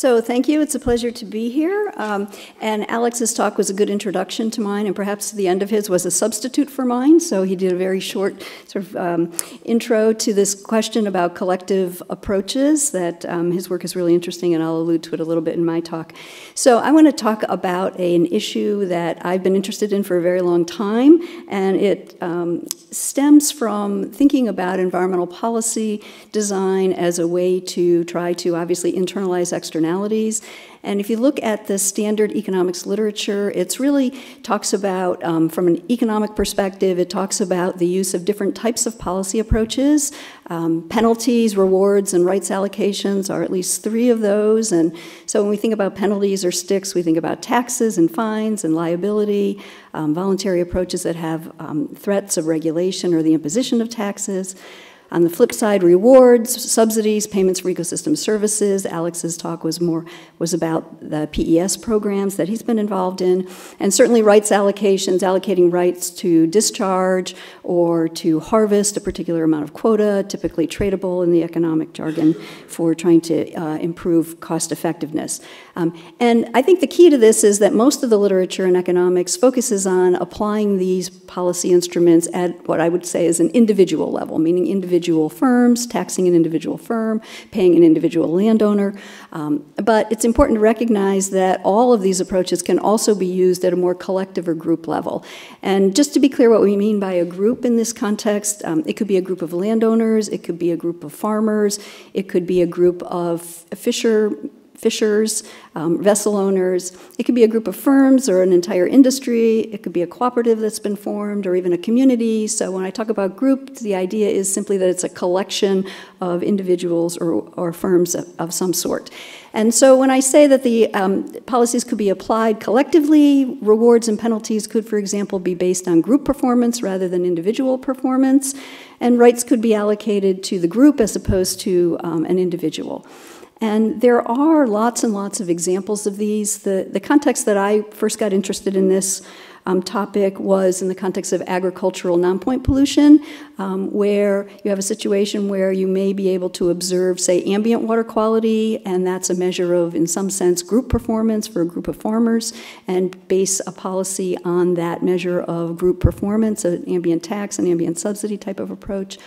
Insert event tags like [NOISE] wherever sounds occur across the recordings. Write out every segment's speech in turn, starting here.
So thank you. It's a pleasure to be here. Um, and Alex's talk was a good introduction to mine, and perhaps the end of his was a substitute for mine. So he did a very short sort of um, intro to this question about collective approaches. That um, his work is really interesting, and I'll allude to it a little bit in my talk. So I want to talk about a, an issue that I've been interested in for a very long time, and it um, stems from thinking about environmental policy design as a way to try to obviously internalize external And if you look at the standard economics literature, it really talks about, um, from an economic perspective, it talks about the use of different types of policy approaches. Um, penalties, rewards, and rights allocations are at least three of those. And so when we think about penalties or sticks, we think about taxes and fines and liability, um, voluntary approaches that have um, threats of regulation or the imposition of taxes. On the flip side, rewards, subsidies, payments for ecosystem services. Alex's talk was more was about the PES programs that he's been involved in, and certainly rights allocations, allocating rights to discharge or to harvest a particular amount of quota, typically tradable in the economic jargon, for trying to uh, improve cost effectiveness. Um, and I think the key to this is that most of the literature in economics focuses on applying these policy instruments at what I would say is an individual level, meaning individual individual firms, taxing an individual firm, paying an individual landowner. Um, but it's important to recognize that all of these approaches can also be used at a more collective or group level. And just to be clear what we mean by a group in this context, um, it could be a group of landowners, it could be a group of farmers, it could be a group of fisher fishers, um, vessel owners. It could be a group of firms or an entire industry. It could be a cooperative that's been formed or even a community. So when I talk about group, the idea is simply that it's a collection of individuals or, or firms of, of some sort. And so when I say that the um, policies could be applied collectively, rewards and penalties could, for example, be based on group performance rather than individual performance, and rights could be allocated to the group as opposed to um, an individual. And there are lots and lots of examples of these. The, the context that I first got interested in this um, topic was in the context of agricultural non-point pollution, um, where you have a situation where you may be able to observe, say, ambient water quality, and that's a measure of, in some sense, group performance for a group of farmers, and base a policy on that measure of group performance, an ambient tax, an ambient subsidy type of approach.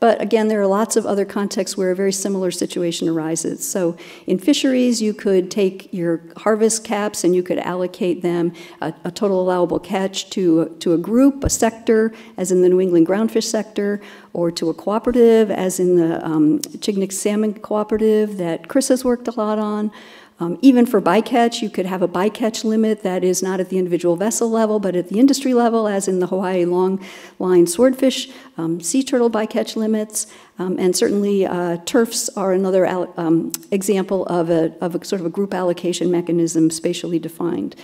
But again, there are lots of other contexts where a very similar situation arises. So in fisheries, you could take your harvest caps and you could allocate them a, a total allowable catch to, to a group, a sector, as in the New England groundfish sector, or to a cooperative, as in the um, Chignik Salmon Cooperative that Chris has worked a lot on. Um, even for bycatch, you could have a bycatch limit that is not at the individual vessel level, but at the industry level, as in the Hawaii long line swordfish, um, sea turtle bycatch limits, um, and certainly uh, TURFs are another um, example of a, of a sort of a group allocation mechanism spatially defined.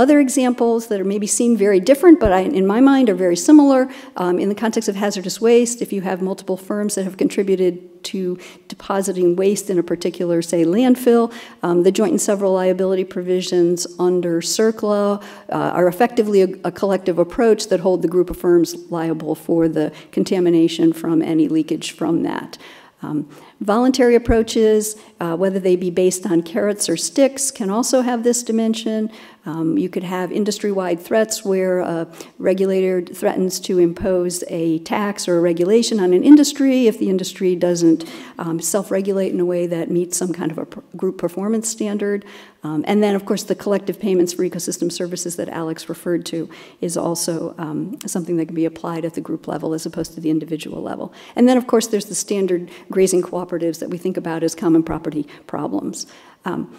Other examples that are maybe seem very different, but I, in my mind are very similar, um, in the context of hazardous waste, if you have multiple firms that have contributed to depositing waste in a particular, say, landfill, um, the joint and several liability provisions under CERCLA uh, are effectively a, a, collective approach that hold the group of firms liable for the contamination from any leakage from that. Um, voluntary approaches, uh, whether they be based on carrots or sticks, can also have this dimension. Um, you could have industry-wide threats where a regulator threatens to impose a tax or a regulation on an industry if the industry doesn't um, self-regulate in a way that meets some kind of a group performance standard. Um, and then, of course, the collective payments for ecosystem services that Alex referred to is also um, something that can be applied at the group level as opposed to the individual level. And then, of course, there's the standard grazing cooperatives that we think about as common property problems. Um,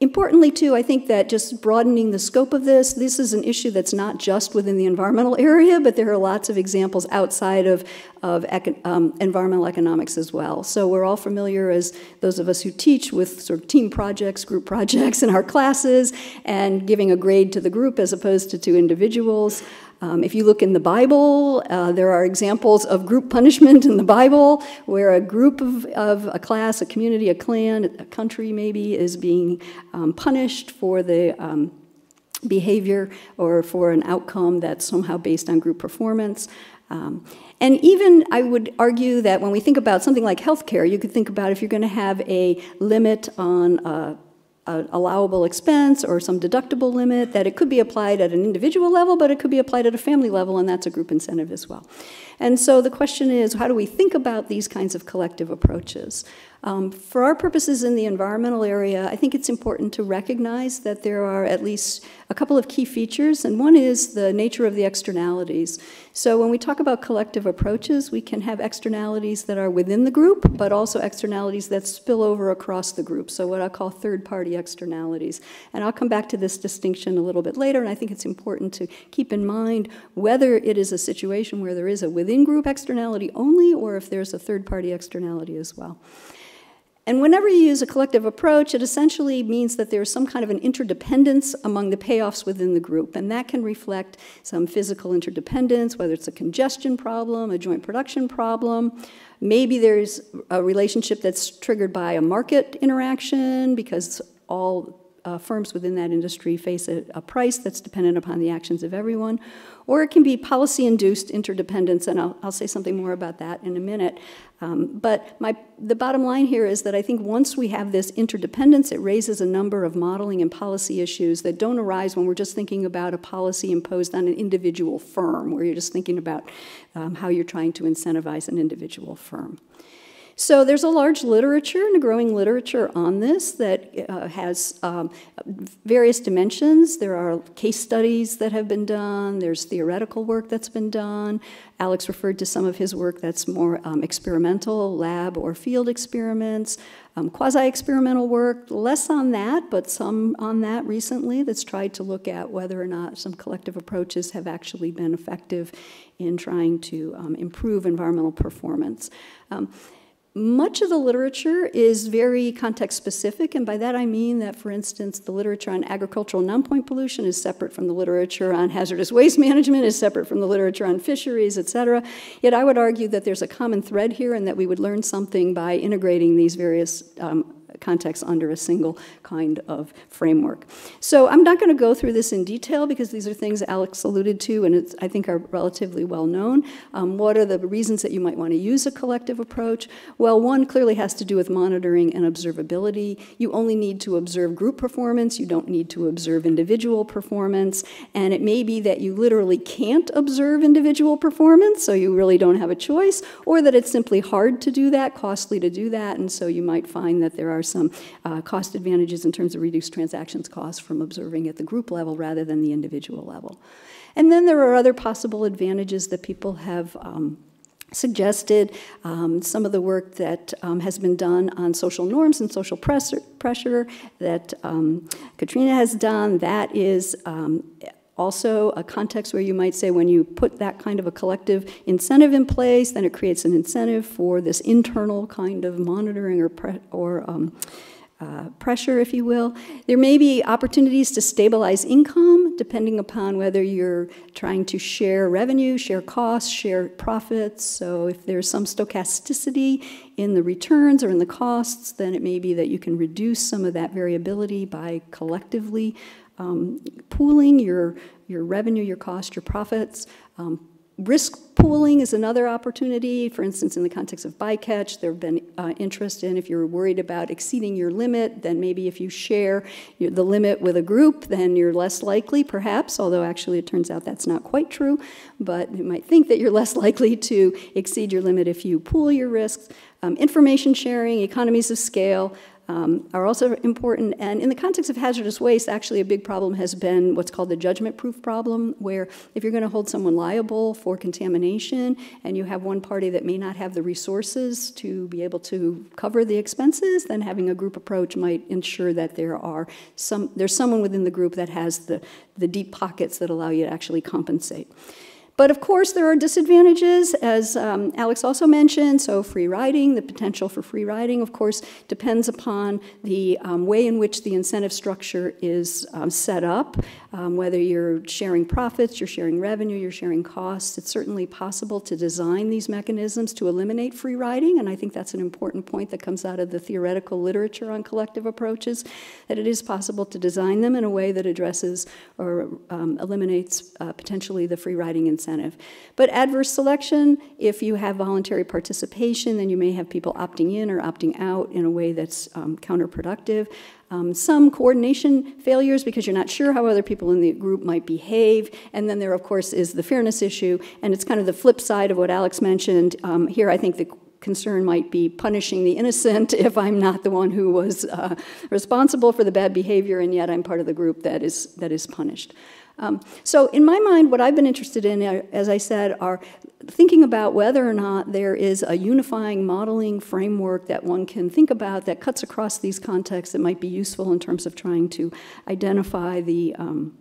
Importantly, too, I think that just broadening the scope of this, this is an issue that's not just within the environmental [LAUGHS] area, but there are lots of examples outside of, of um, environmental economics as well. So we're all familiar, as those of us who teach, with sort of team projects, group projects in our classes, and giving a grade to the group as opposed to to individuals. Um, if you look in the Bible, uh, there are examples of group punishment in the Bible where a group of, of a class, a community, a clan, a country maybe, is being um, punished for the um, behavior or for an outcome that's somehow based on group performance. Um, and even I would argue that when we think about something like healthcare, you could think about if you're going to have a limit on uh, allowable expense or some deductible limit, that it could be applied at an individual level, but it could be applied at a family level, and that's a group incentive as well. And so the question is, how do we think about these kinds of collective approaches? Um, for our purposes in the environmental area, I think it's important to recognize that there are at least a couple of key features, and one is the nature of the externalities. So when we talk about collective approaches, we can have externalities that are within the group, but also externalities that spill over across the group, so what I call third-party externalities. And I'll come back to this distinction a little bit later, and I think it's important to keep in mind whether it is a situation where there is a within-group externality only, or if there's a third-party externality as well. And whenever you use a collective approach, it essentially means that there's some kind of an interdependence among the payoffs within the group. And that can reflect some physical interdependence, whether it's a congestion problem, a joint production problem. Maybe there's a relationship that's triggered by a market interaction because all uh, firms within that industry face a, a price that's dependent upon the actions of everyone or it can be policy-induced interdependence, and I'll, I'll, say something more about that in a minute. Um, but my, the bottom line here is that I think once we have this interdependence, it raises a number of modeling and policy issues that don't arise when we're just thinking about a policy imposed on an individual firm, where you're just thinking about um, how you're trying to incentivize an individual firm. So there's a large literature and a growing literature on this that uh, has um, various dimensions. There are case studies that have been done. There's theoretical work that's been done. Alex referred to some of his work that's more um, experimental, lab or field experiments, um, quasi-experimental work, less on that, but some on that recently that's tried to look at whether or not some collective approaches have actually been effective in trying to um, improve environmental performance. Much of the literature is very context specific, and by that I mean that, for instance, the literature on agricultural non-point pollution is separate from the literature on hazardous waste management, is separate from the literature on fisheries, et cetera. Yet I would argue that there's a common thread here and that we would learn something by integrating these various um, context under a single kind of framework. So I'm not going to go through this in detail because these are things Alex alluded to and I think are relatively well known. Um, what are the reasons that you might want to use a collective approach? Well, one clearly has to do with monitoring and observability. You only need to observe group performance. You don't need to observe individual performance. And it may be that you literally can't observe individual performance, so you really don't have a choice, or that it's simply hard to do that, costly to do that, and so you might find that there are some uh, cost advantages in terms of reduced transactions costs from observing at the group level rather than the individual level. And then there are other possible advantages that people have um, suggested. Um, some of the work that um, has been done on social norms and social pressure, pressure that um, Katrina has done, that is um, also a context where you might say when you put that kind of a collective incentive in place, then it creates an incentive for this internal kind of monitoring or, or um, uh, pressure, if you will. There may be opportunities to stabilize income depending upon whether you're trying to share revenue, share costs, share profits. So if there's some stochasticity in the returns or in the costs, then it may be that you can reduce some of that variability by collectively um, pooling your, your revenue, your cost, your profits. Um, risk pooling is another opportunity. For instance, in the context of bycatch, there have been uh, interest in if you're worried about exceeding your limit, then maybe if you share your, the limit with a group, then you're less likely, perhaps, although actually it turns out that's not quite true. But you might think that you're [LAUGHS] less likely to exceed your limit if you pool your risks. Um, information sharing, economies of scale, um, are also important. And in the context of hazardous waste, actually a big problem has been what's called the judgment proof problem, where if you're going to hold someone liable for contamination and you have one party that may not have the resources to be able to cover the expenses, then having a group approach might ensure that there are some, there's someone within the group that has the, the deep pockets that allow you to actually compensate. But of course, there are disadvantages, as um, Alex also mentioned. So, free riding, the potential for free riding, of course, depends upon the um, way in which the incentive structure is um, set up. Um, whether you're sharing profits, you're sharing revenue, you're sharing costs, it's certainly possible to design these mechanisms to eliminate free riding. And I think that's an important point that comes out of the theoretical literature on collective approaches that it is possible to design them in a way that addresses or um, eliminates uh, potentially the free riding incentive incentive. But adverse selection, if you have voluntary participation, then you may have people opting in or opting out in a way that's um, counterproductive. Um, some coordination failures because you're not sure how other people in the group might behave. And then there, of course, is the fairness issue. And it's kind of the flip side of what Alex mentioned. Um, here, I think the concern might be punishing the innocent [LAUGHS] if I'm not the one who was uh, responsible for the bad behavior and yet I'm part of the group that is, that is punished. Um, so in my mind, what I've been interested in, uh, as I said, are thinking about whether or not there is a unifying modeling framework that one can think about that cuts across these contexts that might be useful in terms of trying to identify the um,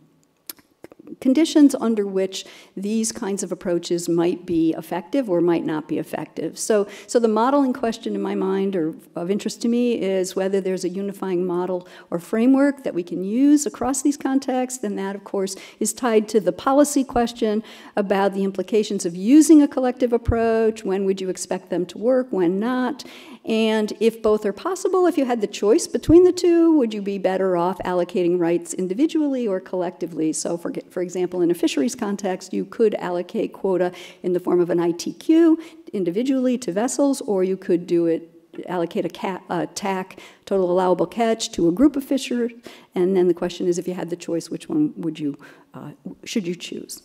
conditions under which these kinds of approaches might be effective or might not be effective. So, so the modeling question in my mind or of interest to me is whether there's a unifying model or framework that we can use across these contexts, and that of course is tied to the policy question about the implications of using a collective approach, when would you expect them to work, when not, and if both are possible, if you had the choice between the two, would you be better off allocating rights individually or collectively? So, for, for example, in a fisheries context, you could allocate quota in the form of an ITQ individually to vessels, or you could do it allocate a, a TAC, total allowable catch, to a group of fishers, and then the question is if you had the choice, which one would you, uh, should you choose?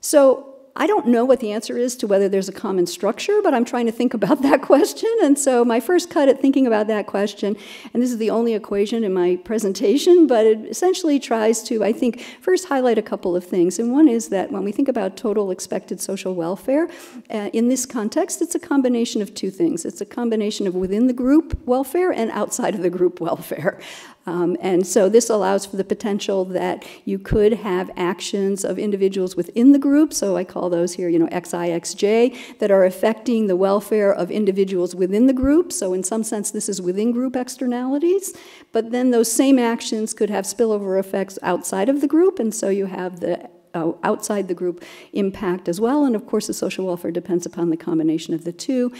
So I don't know what the answer is to whether there's a common structure, but I'm trying to think [LAUGHS] about that question. And so my first cut at thinking about that question, and this is the only equation in my presentation, but it essentially tries to, I think, first highlight a couple of things. And one is that when we think about total expected social welfare, uh, in this context, it's a combination of two things. It's a combination of within the group welfare and outside of the group welfare. Um, and so this allows for the potential that you could have actions of individuals within the group, so I call those here, you know, XIXJ, that are affecting the welfare of individuals within the group. So in some sense, this is within group externalities. But then those same actions could have spillover effects outside of the group, and so you have the uh, outside the group impact as well. And of course, the social welfare depends upon the combination of the two.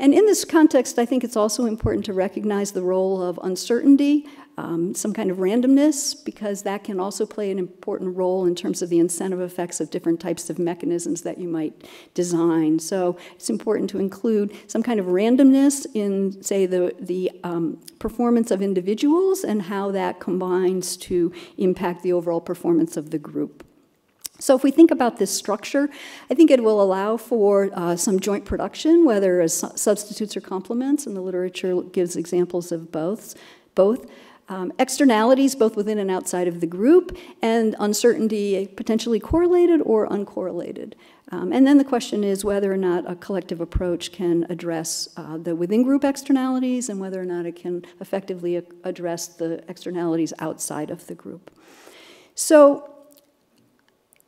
And in this context, I think it's also important to recognize the role of uncertainty um, some kind of randomness, because that can also play an important role in terms of the incentive effects of different types of mechanisms that you might design. So it's important to include some kind of randomness in, say, the, the um, performance of individuals and how that combines to impact the overall performance of the group. So if we think about this structure, I think it will allow for uh, some joint production, whether as substitutes or complements, and the literature gives examples of both. both um, externalities both within and outside of the group, and uncertainty potentially correlated or uncorrelated. Um, and then the question is whether or not a collective approach can address uh, the within group externalities and whether or not it can effectively address the externalities outside of the group. So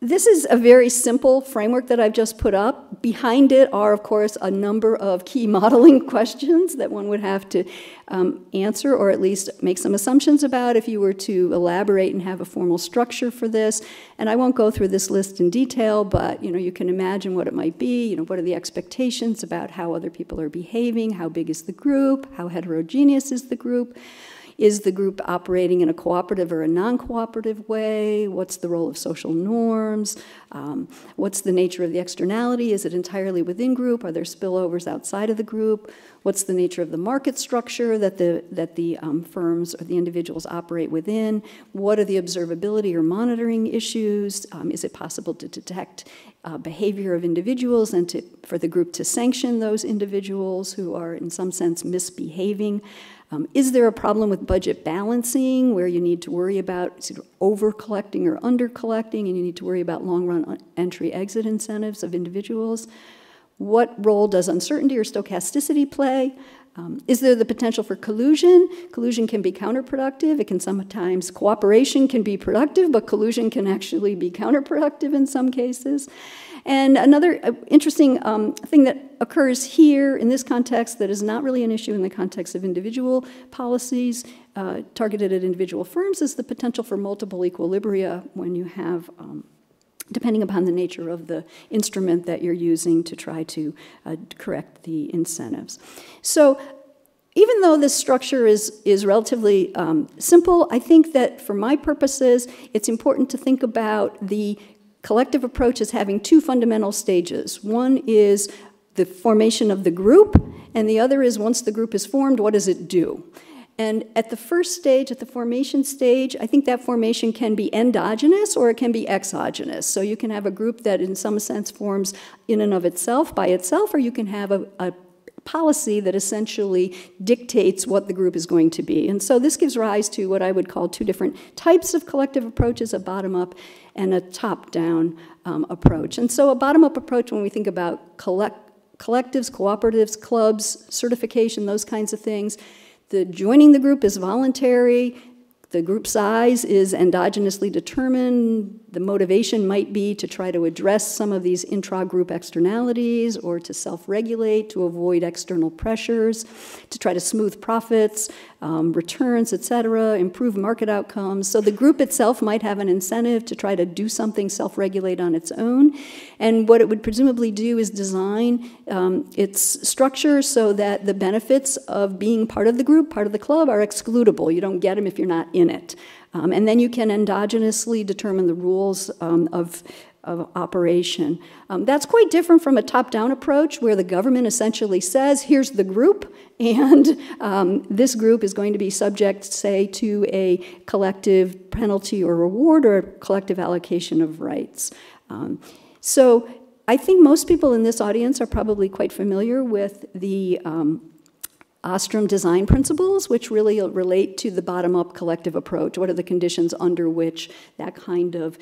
this is a very simple framework that I've just put up. Behind it are, of course, a number of key [LAUGHS] modeling questions that one would have to um, answer or at least make some assumptions about if you were to elaborate and have a formal structure for this. And I won't go through this list in detail, but you know, you can imagine what it might be. You know, what are the expectations about how other people are behaving? How big is the group? How heterogeneous is the group? Is the group operating in a cooperative or a non-cooperative way? What's the role of social norms? Um, what's the nature of the externality? Is it entirely within group? Are there spillovers outside of the group? What's the nature of the market structure that the, that the um, firms or the individuals operate within? What are the observability or monitoring issues? Um, is it possible to detect uh, behavior of individuals and to, for the group to sanction those individuals who are in some sense misbehaving? Um, is there a problem with budget balancing where you need to worry about sort of over collecting or under collecting and you need to worry about long run entry exit incentives of individuals? What role does uncertainty or stochasticity play? Um, is there the potential for collusion? Collusion can be counterproductive. It can sometimes, cooperation can be productive, but collusion can actually be counterproductive in some cases. And another uh, interesting um, thing that occurs here in this context that is not really an issue in the context of individual policies uh, targeted at individual firms is the potential for multiple equilibria when you have um, depending upon the nature of the instrument that you're using to try to uh, correct the incentives. So even though this structure is, is relatively um, simple, I think that for my purposes, it's important to think about the collective approach is having two fundamental stages. One is the formation of the group, and the other is once the group is formed, what does it do? And at the first stage, at the formation stage, I think that formation can be endogenous or it can be exogenous. So you can have a group that, in some sense, forms in and of itself, by itself, or you can have a, a policy that essentially dictates what the group is going to be. And so this gives rise to what I would call two different types of collective approaches, a bottom-up and a top-down um, approach. And so a bottom-up approach, when we think about collect collectives, cooperatives, clubs, certification, those kinds of things, the joining the group is voluntary, the group size is endogenously determined. The motivation might be to try to address some of these intra-group externalities or to self-regulate, to avoid external pressures, to try to smooth profits, um, returns, et cetera, improve market outcomes. So the group itself might have an incentive to try to do something self-regulate on its own. And what it would presumably do is design um, its structure so that the benefits of being part of the group, part of the club, are excludable. You don't get them if you're not in it. Um, and then you can endogenously determine the rules um, of, of operation. Um, that's quite different from a top-down approach where the government essentially says, here's the group, [LAUGHS] and um, this group is going to be subject, say, to a collective penalty or reward or collective allocation of rights. Um, so I think most people in this audience are probably quite familiar with the um, Ostrom design principles, which really relate to the bottom-up collective approach. What are the conditions under which that kind of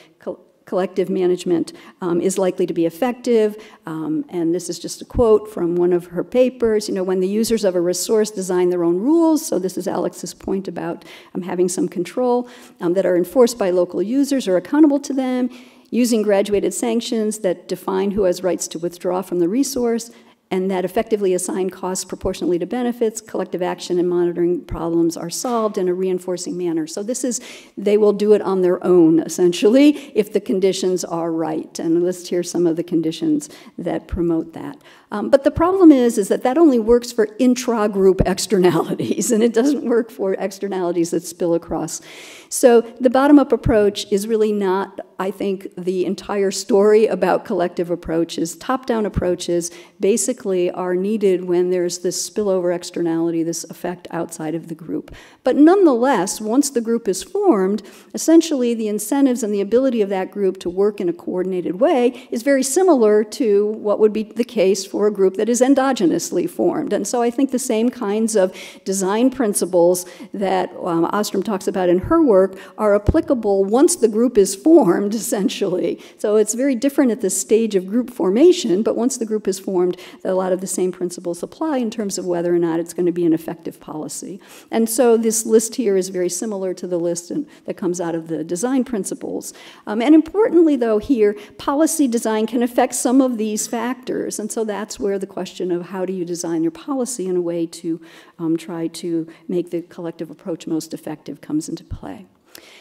collective management um, is likely to be effective? Um, and this is just a quote from one of her papers. You know, when the users of a resource design their own rules, so this is Alex's point about um, having some control, um, that are enforced by local users or accountable to them, using graduated sanctions that define who has rights to withdraw from the resource, and that effectively assign costs proportionally to benefits, collective action and monitoring problems are solved in a reinforcing manner. So this is, they will do it on their own, essentially, if the conditions are right. And let's hear some of the conditions that promote that. Um, but the problem is, is that that only works for intra-group [LAUGHS] externalities, and it doesn't work for externalities that spill across. So the bottom-up approach is really not, I think, the entire story about collective approaches. Top-down approaches basically are needed when there's this spillover externality, this effect outside of the group. But nonetheless, once the group is formed, essentially the incentives and the ability of that group to work in a coordinated way is very similar to what would be the case for a group that is endogenously formed. And so I think the same kinds of design principles that um, Ostrom talks about in her work are applicable once the group is formed, [LAUGHS] essentially. So it's very different at the stage of group formation, but once the group is formed, a lot of the same principles apply in terms of whether or not it's going to be an effective policy. And so this list here is very similar to the list in, that comes out of the design principles. Um, and importantly, though, here, policy design can affect some of these factors. And so that's where the question of how do you design your policy in a way to um, try to make the collective approach most effective comes into play.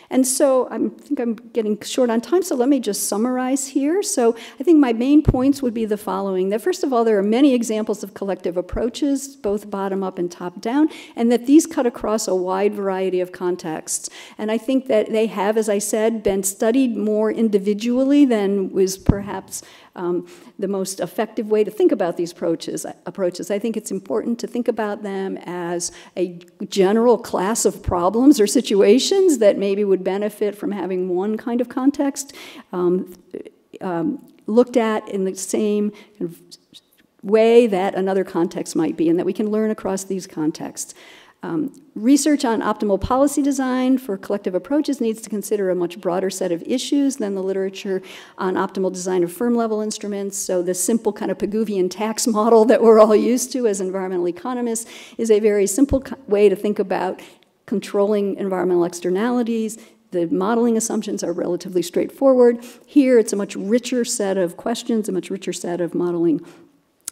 And so I think I'm getting short on time, so let me just summarize here. So I think my main points would be the following. That first of all, there are many examples of collective approaches, both bottom up and top down, and that these cut across a wide variety of contexts. And I think that they have, as I said, been studied more individually than was perhaps um, the most effective way to think about these approaches, approaches. I think it's important to think about them as a general class of problems or situations that maybe would benefit from having one kind of context um, um, looked at in the same way that another context might be, and that we can learn across these contexts. Um, research on optimal policy design for collective approaches needs to consider a much broader set of issues than the literature on optimal design of firm level instruments. So the simple kind of Pigouvian tax [LAUGHS] model that we're all used to as environmental economists is a very simple way to think about controlling environmental externalities, the modeling assumptions are relatively straightforward. Here, it's a much richer set of questions, a much richer set of modeling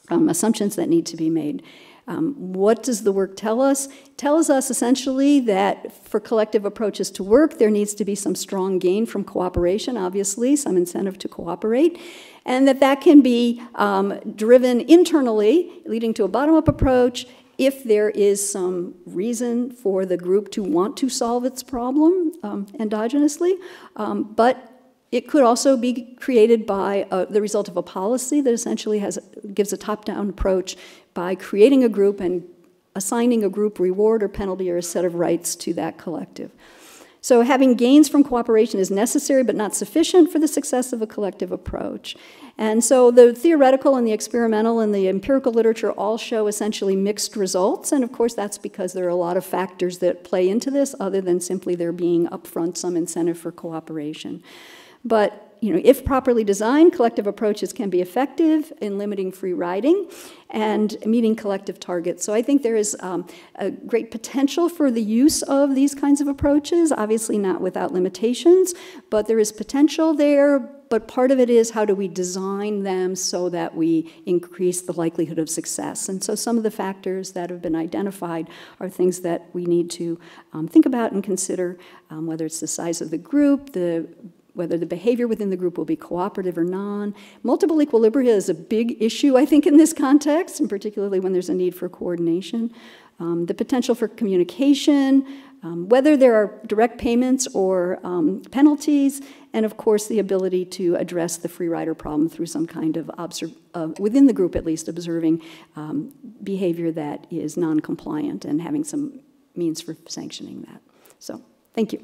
um, assumptions that need to be made. Um, what does the work tell us? It tells us essentially that for collective approaches to work, there needs to be some strong gain from cooperation, obviously, some incentive to cooperate, and that that can be um, driven internally, leading to a bottom-up approach, if there is some reason for the group to want to solve its problem um, endogenously, um, but it could also be created by uh, the result of a policy that essentially has, gives a top-down approach by creating a group and assigning a group reward or penalty or a set of rights to that collective. So having gains from cooperation is necessary but not sufficient for the success of a collective approach. And so the theoretical and the experimental and the empirical literature all show essentially mixed results. And of course, that's because there are a lot of factors that play into this other than simply there being upfront some incentive for cooperation. But you know, if properly designed, collective approaches can be effective in limiting free riding and meeting collective targets. So I think there is um, a great potential for the use of these kinds of approaches, obviously not without limitations, but there is potential there, but part of it is how do we design them so that we increase the likelihood of success. And so some of the factors that have been identified are things that we need to um, think about and consider, um, whether it's the size of the group, the whether the behavior within the group will be cooperative or non. Multiple equilibria is a big issue, I think, in this context, and particularly when there's a need for coordination. Um, the potential for communication, um, whether there are direct payments or um, penalties, and of course the ability to address the free rider problem through some kind of, uh, within the group at least, observing um, behavior that is non-compliant and having some means for sanctioning that. So, thank you.